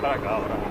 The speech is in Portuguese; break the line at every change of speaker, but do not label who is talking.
pra para.